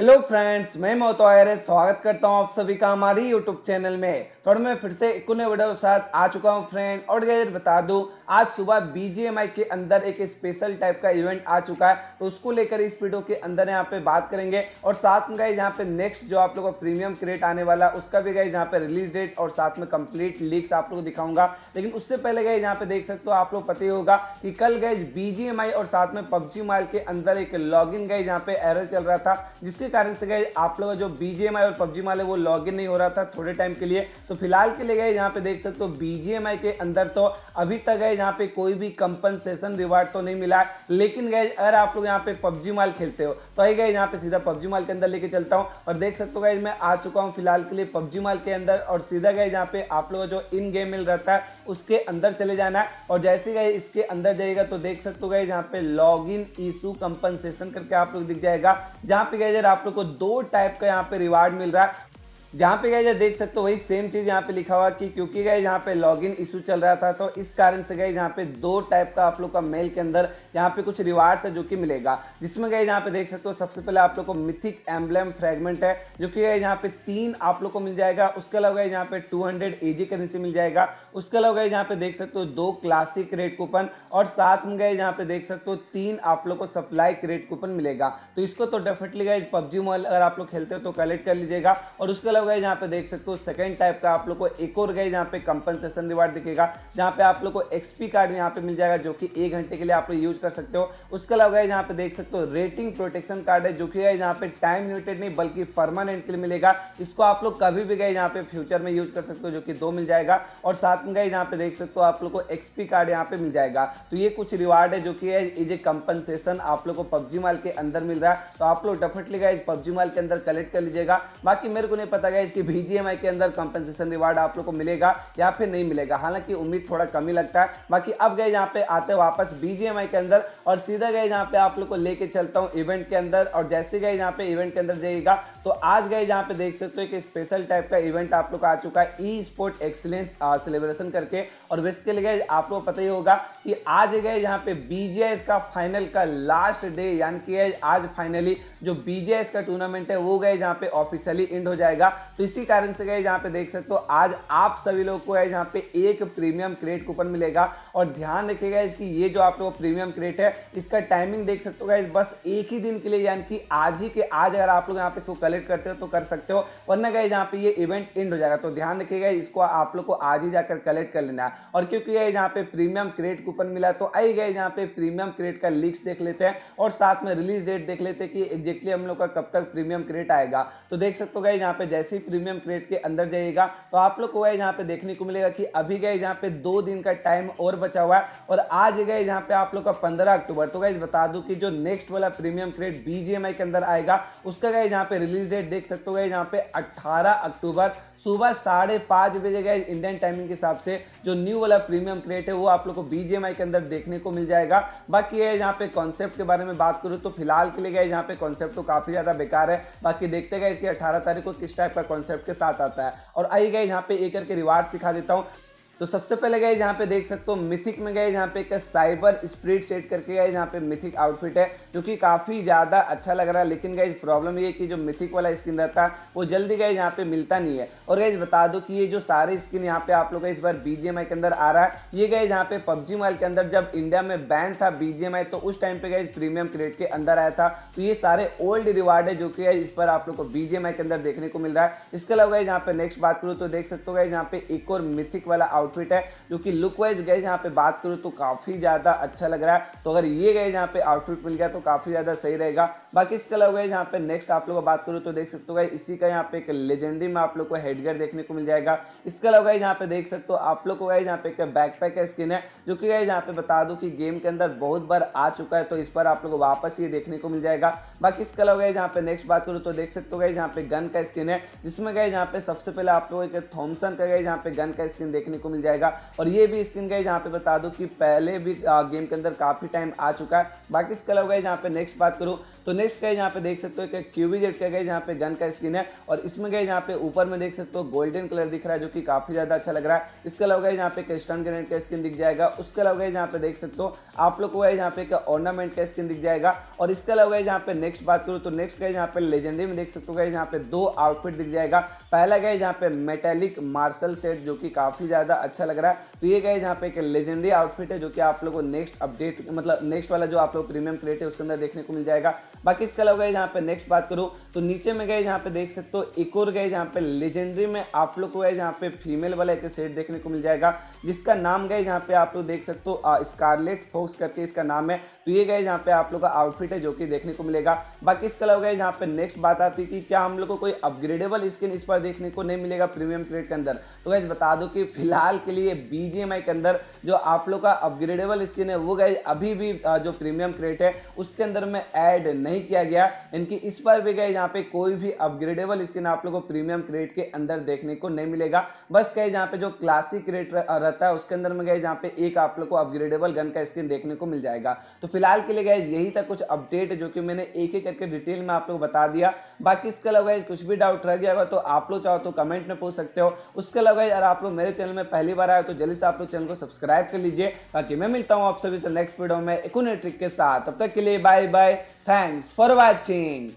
Hello friends मैं मोतो आयर, स्वागत करता हूँ आप सभी का हमारी यूट्यूब चैनल में। थोड़ा मैं फिर से एक नए वीडियो के साथ आ चुका हूँ फ्रेंड और गैर बता दूँ, आज सुबह बीजीएमआई के अंदर एक स्पेशल टाइप का इवेंट आ चुका है तो उसको लेकर इस वीडियो के अंदर यहाँ पे बात करेंगे। और साथ में गए यहाँ पे नेक्स्ट जो आप लोग का प्रीमियम क्रेट आने वाला, उसका भी गए यहाँ पे रिलीज़ डेट और साथ में कंप्लीट लीक्स आप लोग दिखाऊँगा। लेकिन उससे पहले गए यहाँ पे देख सकते हो आप लोग पता ही होगा कि कल गए बीजीएमआई और साथ में पबजी माइल के अंदर एक लॉग इन गए जहाँ पे एरर चल रहा था, जिसके कारण से गए, आप लोग जो बीजीएमआई और पबजी माल वो लॉग नहीं हो रहा था थोड़े टाइम के लिए। तो फ़िलहाल के लिए गए, यहाँ पे देख सकते हो बीजीएमआई के अंदर तो अभी तक गए, यहाँ पे कोई भी कंपनसेशन रिवार्ड तो नहीं मिला। लेकिन गए, अगर आप लोग यहाँ पे पबजी माल खेलते हो तो आई गए, यहाँ पे सीधा पबजी माल के अंदर लेके चलता हूँ। और देख सकते हो गए, मैं आ चुका हूँ फ़िलहाल के लिए पबजी माल के अंदर, और सीधा गए, यहाँ पे आप लोग जो इन गेम मिल रहता है उसके अंदर चले जाना। और जैसे गए, इसके अंदर जाएगा तो देख सकते हो गए, यहाँ पे लॉग इन इशू कंपनसेशन करके आप लोग दिख जाएगा। जहाँ पे गए आप लोग को दो टाइप का यहाँ पे रिवार्ड मिल रहा है। जहाँ पे गए देख सकते हो, वही सेम चीज़ यहाँ पे लिखा हुआ कि क्योंकि गए यहाँ पे लॉगिन इशू चल रहा था तो इस कारण से गए यहाँ पे दो टाइप का आप लोग का मेल के अंदर यहाँ पे कुछ रिवार्ड्स है जो कि मिलेगा। जिसमें गए यहाँ पे देख सकते हो, सबसे पहले आप लोग को मिथिक एम्बलम फ्रेगमेंट है, जो कि गए यहाँ पे तीन आप लोग को मिल जाएगा। उसके अलावा यहाँ पे टू हंड्रेड करेंसी मिल जाएगा। उसके अलावा गए यहाँ पे देख सकते हो, दो क्लासिक रेट कूपन और साथ में गए यहाँ पे देख सकते हो, तीन आप लोग को सप्लाई क्रेट कूपन मिलेगा। तो इसको तो डेफिनेटली गए पबजी मोबाइल अगर आप लोग खेलते हो तो कलेक्ट कर लीजिएगा। और उसके अलावा गए यहाँ पे देख सकते हो सेकंड टाइप का आप लोग को एक और गए यहाँ पे कंपनसेशन रिवार्ड दिखेगा, जहाँ पे आप लोग को एक्सपी कार्ड यहाँ पे मिल जाएगा, जो कि एक घंटे के लिए आप लोग यूज़ कर सकते हो। उसके अलावा गए यहाँ पे देख सकते हो रेटिंग प्रोटेक्शन कार्ड है, जो कि है यहाँ पे टाइम लिमिटेड नहीं, बल्कि परमानेंट के लिए मिलेगा। इसको आप लोग कभी भी गए यहाँ पे फ्यूचर में यूज़ कर सकते हो, जो कि दो मिल जाएगा। और साथ में गए यहाँ पे देख सकते हो आप लोग को एक्सपी कार्ड यहाँ पे मिल जाएगा। तो ये कुछ रिवार्ड है, जो कि है, ये कंपनसेशन आप लोग को पबजी माल के अंदर मिल रहा है। तो आप लोग डेफिनेटली गए पबजी माल के अंदर कलेक्ट कर लीजिएगा। बाकी मेरे को नहीं पता गया इसकी बीजीएमआई के अंदर कंपनसेशन रिवार्ड आप लोग को मिलेगा या फिर नहीं मिलेगा। हालाँकि उम्मीद थोड़ा कम लगता है। बाकी अब गए यहाँ पे आते वापस बीजीएमआई के अंदर और सीधा गए यहाँ पे आप लोग को लेके चलता हूँ इवेंट के अंदर और जैसे गए यहाँ पे इवेंट के अंदर जाइएगा तो आज गए जहाँ पे देख सकते हो एक स्पेशल टाइप का इवेंट आप लोग का आ चुका है ई स्पोर्ट एक्सीलेंस सेलिब्रेशन करके। और बेसिकली गए आप लोग पता ही होगा कि आज गए यहाँ पे बीजेएस का फाइनल का लास्ट डे यानी कि आज फाइनली जो बीजेएस का टूर्नामेंट है, वो गए जहाँ पे ऑफिशियली एंड हो जाएगा। तो इसी कारण से गए जहाँ पे देख सकते हो, आज आप सभी लोग को है जहाँ पे एक प्रीमियम क्रेट कूपन मिलेगा। और ध्यान रखिएगा इसकी ये जो आप लोग प्रीमियम क्रेट है, इसका टाइमिंग देख सकते हो बस एक ही दिन के लिए, यानी कि आज ही के आज अगर आप लोग यहाँ पे इसको कलेक्ट करते हो तो कर सकते हो, वरना गए जहाँ पे ये इवेंट एंड हो जाएगा। तो ध्यान रखिएगा इसको आप लोग को आज ही जाकर कलेक्ट कर लेना और क्योंकि ये जहाँ पे प्रीमियम क्रेट कूपन मिला तो आई गए जहाँ पे प्रीमियम क्रेट का लिंक्स देख लेते हैं और साथ में रिलीज़ डेट देख लेते हैं कि एग्जैक्टली हम लोग का कब तक प्रीमियम क्रेट आएगा। तो देख सकते हो गए यहाँ पे जैसे ही प्रीमियम क्रेट के अंदर जाइएगा तो आप लोग को यहाँ पे देखने को मिलेगा कि अभी गए यहाँ पे दो दिन का टाइम और बचा हुआ है और आज गए यहाँ पे आप लोग का पंद्रह अक्टूबर। तो गए बता दू कि जो नेक्स्ट वाला प्रीमियम क्रेट बीजीएमआई के अंदर आएगा, उसका गए यहाँ पे रिलीज़ डेट देख सकते हो गए यहाँ पे अट्ठारह अक्टूबर सुबह साढ़े पाँच बजे गए इंडियन टाइमिंग के हिसाब से। जो न्यू वाला प्रीमियम क्रेट है, वो आप लोग को बीजेएमआई के अंदर देखने को मिल जाएगा। बाकी है यहाँ पे कॉन्सेप्ट के बारे में बात करूँ तो फ़िलहाल के लिए गए, यहाँ पे कॉन्सेप्ट तो काफ़ी ज़्यादा बेकार है। बाकी देखते गए इसके अठारह तारीख को किस टाइप का कॉन्सेप्ट के साथ आता है। और आई गए, यहाँ पे एक करके रिवार्ड सिखा देता हूँ। तो सबसे पहले गए जहाँ पे देख सकते हो मिथिक में गए जहाँ पे एक साइबर स्प्रिट सेट करके गए जहाँ पे मिथिक आउटफिट है, जो कि काफ़ी ज़्यादा अच्छा लग रहा है। लेकिन गए प्रॉब्लम ये कि जो मिथिक वाला स्किन रहता है वो जल्दी गए यहाँ पे मिलता नहीं है। और गए बता दो कि ये जो सारे स्किन यहाँ पे आप लोग इस बार बीजीएमआई के अंदर आ रहा है। ये गए जहाँ पे पबजी मोबाइल के अंदर जब इंडिया में बैन था बीजीएमआई तो उस टाइम पे गए प्रीमियम क्रेड के अंदर आया था। तो ये सारे ओल्ड रिवार्ड है जो कि इस पर आप लोग को बीजीएमआई के अंदर देखने को मिल रहा है। इसके अलावा जहाँ पे नेक्स्ट बात करूँ तो देख सकते हो गए जहाँ पे एक और मिथिक वाला आउटफिट है जो कि लुक वाइज गए यहाँ पे बात करूँ तो काफ़ी ज़्यादा अच्छा लग रहा है तो अगर ये गए यहाँ पे आउटफिट मिल गया तो काफ़ी ज़्यादा सही रहेगा बाकी इसके अलावा यहाँ पे नेक्स्ट आप लोग बात करूँ तो देख सकते हो इसी का यहाँ पे एक लेजेंडरी में आप लोग को हेडगेयर देखने को मिल जाएगा इसके अलावा यहाँ पे देख सकते हो आप लोग को गए यहाँ पे एक बैकपैक का स्किन है जो कि गए यहाँ पे बता दो कि गेम के अंदर बहुत बार आ चुका है तो इस पर आप लोग वापस ये देखने को मिल जाएगा बाकी इसके अलावा गए यहाँ पे नेक्स्ट बात करूँ तो देख सकते हो गए यहाँ पे गन का स्किन है जिसमें गए यहाँ पे सबसे पहले आप लोग थॉमसन का गए यहाँ पे गन का स्किन देखने को मिल मिल जाएगा और ये भी स्किन गई यहाँ पे बता दूँ कि पहले भी गेम के अंदर काफ़ी टाइम आ चुका है बाकी इसके अलावा गई यहाँ पे नेक्स्ट बात करूँ तो नेक्स्ट गए यहाँ पे देख सकते हो कि क्यूबी जेट का गए यहाँ पे गन का स्किन है और इसमें गए यहाँ पे ऊपर में देख सकते हो गोल्डन कलर दिख रहा है जो कि काफ़ी ज़्यादा अच्छा लग रहा है इसके अलावा गए यहाँ पे क्रिस्टन ग्रेनेड का स्किन दिख जाएगा उसके अलावा गए यहाँ पे देख सकते हो आप लोग को गए यहाँ पे ऑर्नामेंट का स्किन दिख जाएगा और इसके अलावा गए यहाँ पे नेक्स्ट बात करूँ तो नेक्स्ट गए यहाँ पे लेजेंडरी में देख सकते हो गए यहाँ पे दो आउटफिट दिख जाएगा पहला गए यहाँ पे मेटेलिक मार्शल सेट जो कि काफ़ी ज़्यादा अच्छा लग रहा है। तो ये गए यहाँ पे एक लेजेंडरी आउटफिट है जो कि आप लोग को नेक्स्ट अपडेट मतलब नेक्स्ट वाला जो आप लोग प्रीमियम क्रिएट है, उसके अंदर देखने को मिल जाएगा। बाकी इसके अलावा गए यहाँ पे नेक्स्ट बात करूँ तो नीचे में गए यहाँ पे देख सकते हो, एक और गए यहाँ पे लेजेंडरी में आप लोग को गए यहाँ पे फीमेल वाला एक सेट देखने को मिल जाएगा, जिसका नाम गए यहाँ पे आप लोग देख सकते हो स्कारलेट फोक्स करके इसका नाम है। तो ये गए यहाँ पे आप लोग का आउटफिट है जो कि देखने को मिलेगा। बाकी इसके अलावा गए यहाँ पे नेक्स्ट बात आती कि क्या हम लोग को कोई अपग्रेडेबल स्किन इस पर देखने को नहीं मिलेगा प्रीमियम क्रेट के अंदर। तो गए बता दो कि फ़िलहाल के लिए बीजीएमआई के अंदर जो आप लोग का अपग्रेडेबल स्किन है, वो गए अभी भी जो प्रीमियम क्रेट है, उसके अंदर में ऐड नहीं किया गया। इनकी इस पर भी गए यहाँ पे कोई भी अपग्रेडेबल स्किन आप लोग को प्रीमियम क्रेट के अंदर देखने को नहीं मिलेगा। बस कहे जहाँ पे जो क्लासिक क्रेट रहता है, उसके अंदर में गए जहाँ पे एक आप लोग को अपग्रेडेबल गन का स्किन देखने को मिल जाएगा। तो फ़िलहाल के लिए गए यही था कुछ अपडेट जो कि मैंने एक एक करके डिटेल में आप लोग बता दिया। बाकी इसके अलावा कुछ भी डाउट रह गया तो आप लोग चाहो तो कमेंट में पूछ सकते हो। उसके अलावा अगर आप लोग मेरे चैनल में पहली बार आए तो जल्दी से आप लोग चैनल को सब्सक्राइब कर लीजिए। ताकि मैं मिलता हूँ आप सभी से नेक्स्ट वीडियो में एक ट्रिक के साथ। तब तक के लिए bye bye thanks for watching